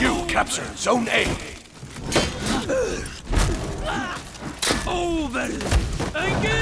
You captured Zone A. Over!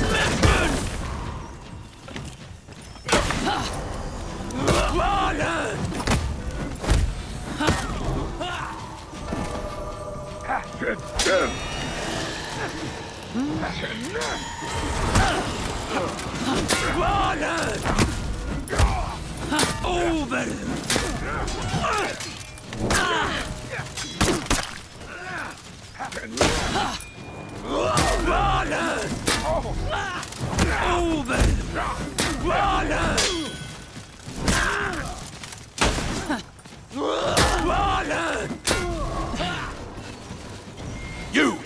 Valen! Over! Over!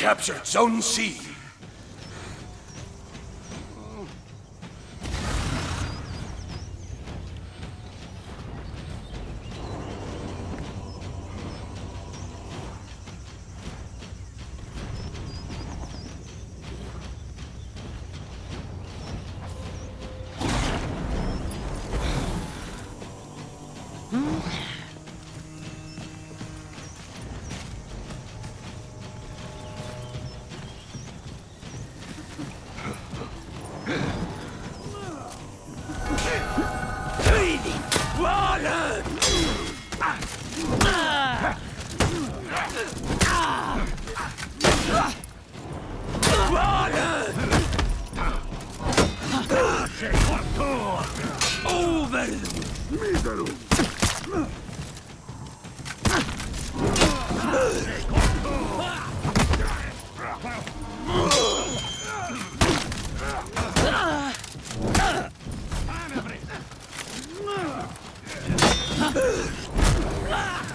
Captured Zone C. Valen! Over! Valen!